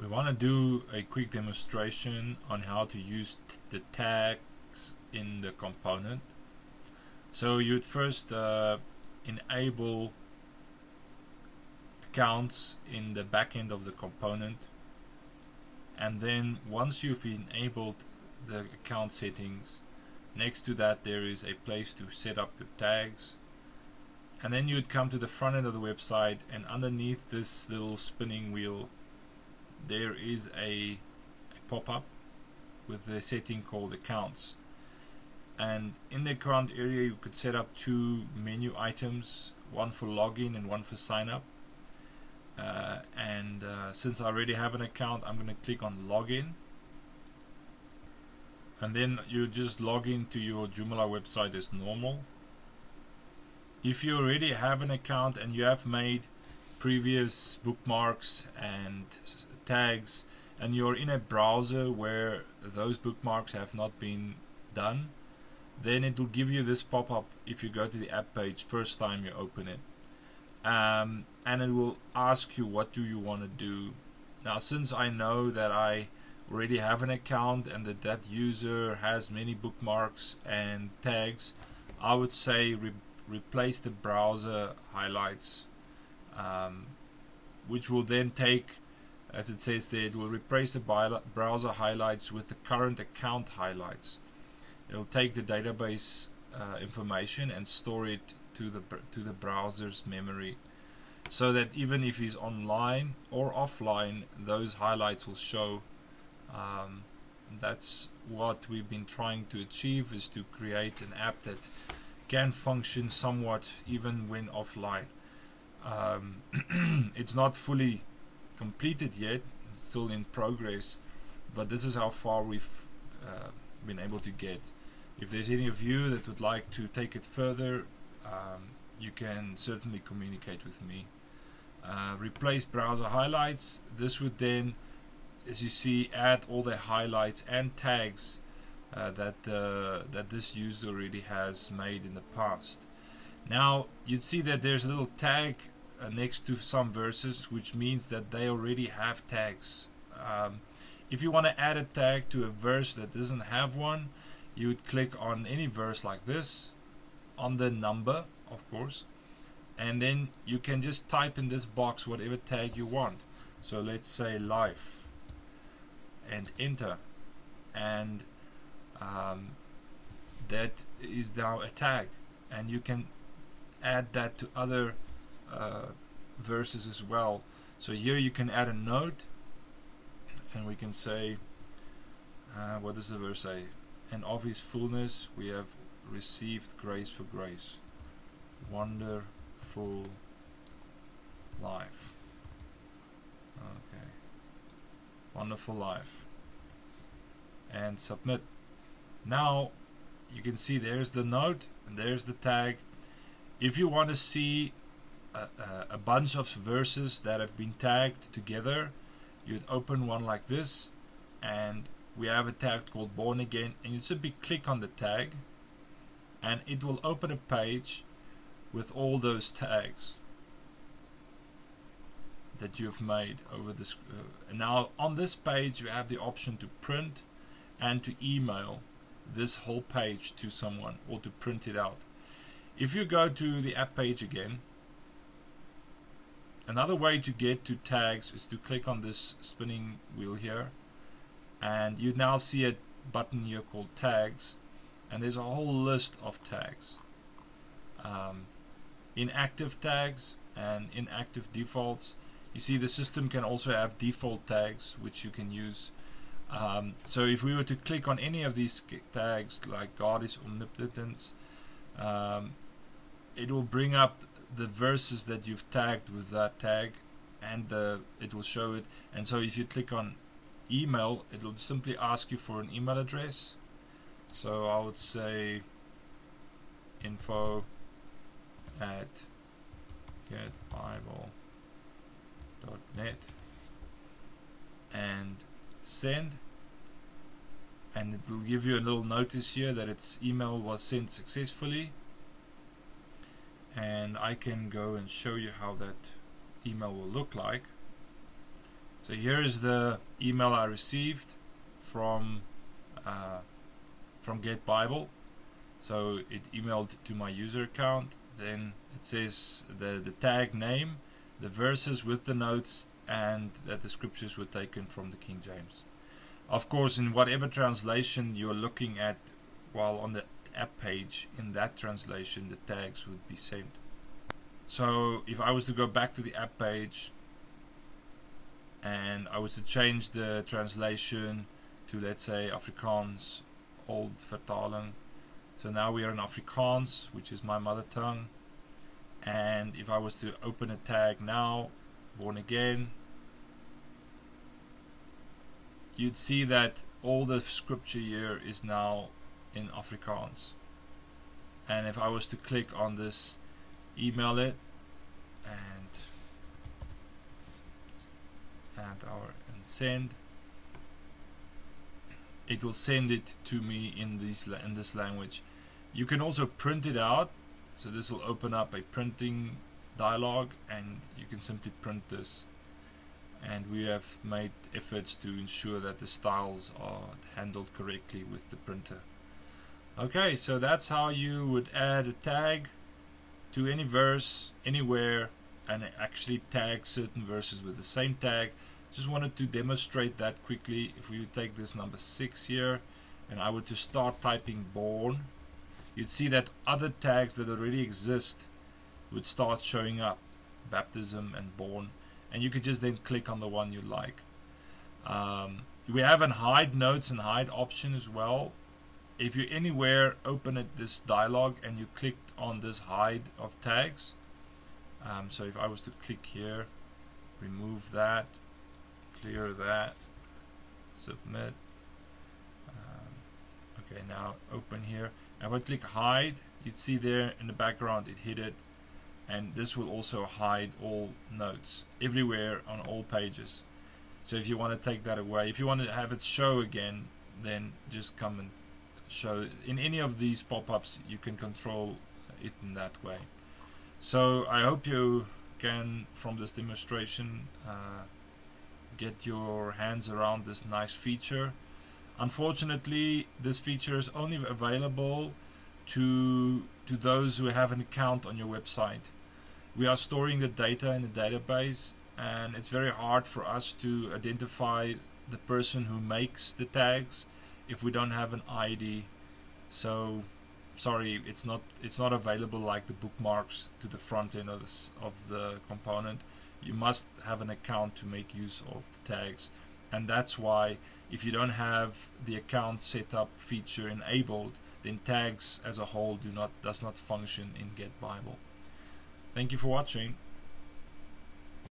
we want to do a quick demonstration on how to use the tags in the component. So you'd first uh, enable accounts in the backend of the component. And then once you've enabled the account settings next to that there is a place to set up your tags. And then you'd come to the front end of the website and underneath this little spinning wheel there is a, a pop-up with the setting called accounts. And in the account area you could set up two menu items one for login and one for sign up. Uh, and uh, since I already have an account I'm going to click on login. And then you just log into your Joomla website as normal. If you already have an account and you have made previous bookmarks and tags and you're in a browser where those bookmarks have not been done then it will give you this pop-up if you go to the app page first time you open it. Um, and it will ask you what do you want to do. Now since I know that I already have an account and that that user has many bookmarks and tags I would say re replace the browser highlights um, which will then take as it says there it will replace the browser highlights with the current account highlights. It will take the database uh, information and store it to the to the browser's memory so that even if he's online or offline those highlights will show um, that's what we've been trying to achieve is to create an app that can function somewhat even when offline. Um, it's not fully completed yet still in progress but this is how far we've uh, been able to get. If there's any of you that would like to take it further um, you can certainly communicate with me. Uh, replace browser highlights. This would then as you see add all the highlights and tags uh, that uh, that this user already has made in the past. Now you'd see that there's a little tag next to some verses which means that they already have tags. Um, if you want to add a tag to a verse that doesn't have one you would click on any verse like this on the number of course and then you can just type in this box whatever tag you want. So let's say life and enter. And um, that is now a tag. And you can add that to other uh, verses as well. So here you can add a note and we can say uh, what does the verse say? And of his fullness we have received grace for grace. Wonderful life. Okay. Wonderful life. And submit. Now you can see there's the note and there's the tag. If you want to see a, a, bunch of verses that have been tagged together. You'd open one like this and we have a tag called born again and you simply click on the tag and it will open a page with all those tags that you've made over this uh, now on this page you have the option to print and to email this whole page to someone or to print it out. If you go to the app page again another way to get to tags is to click on this spinning wheel here. And you now see a button here called tags. And there's a whole list of tags. Um, inactive tags and inactive defaults. You see the system can also have default tags which you can use. Um, so if we were to click on any of these tags like God is omnipotent um, it will bring up the verses that you've tagged with that tag and uh, it will show it. And so if you click on email it will simply ask you for an email address. So I would say info at getbible.net and send. And it will give you a little notice here that its email was sent successfully and I can go and show you how that email will look like. So here is the email I received from uh, from getBible. So it emailed to my user account. Then it says the the tag name the verses with the notes and that the scriptures were taken from the King James. Of course in whatever translation you're looking at while on the app page in that translation the tags would be sent. So if I was to go back to the app page and I was to change the translation to let's say Afrikaans old vertaling. So now we are in Afrikaans which is my mother tongue. And if I was to open a tag now born again you'd see that all the scripture here is now in Afrikaans. And if I was to click on this email it and and our and send it will send it to me in this in this language. You can also print it out. So this will open up a printing dialog and you can simply print this. And we have made efforts to ensure that the styles are handled correctly with the printer okay so that's how you would add a tag to any verse anywhere and actually tag certain verses with the same tag. Just wanted to demonstrate that quickly. If we take this number six here and I were to start typing born you'd see that other tags that already exist would start showing up baptism and born. And you could just then click on the one you like. Um, we have an hide notes and hide option as well if you anywhere open at this dialog and you clicked on this hide of tags um, so if I was to click here remove that clear that submit um, okay now open here. And if I click hide you'd see there in the background it hid it and this will also hide all notes everywhere on all pages. So if you want to take that away if you want to have it show again then just come and show in any of these pop-ups you can control it in that way. So I hope you can from this demonstration uh, get your hands around this nice feature. Unfortunately this feature is only available to to those who have an account on your website. We are storing the data in the database and it's very hard for us to identify the person who makes the tags if we don't have an ID so sorry it's not it's not available like the bookmarks to the front end of, of the component. You must have an account to make use of the tags. And that's why if you don't have the account setup feature enabled then tags as a whole do not does not function in getBible. Thank you for watching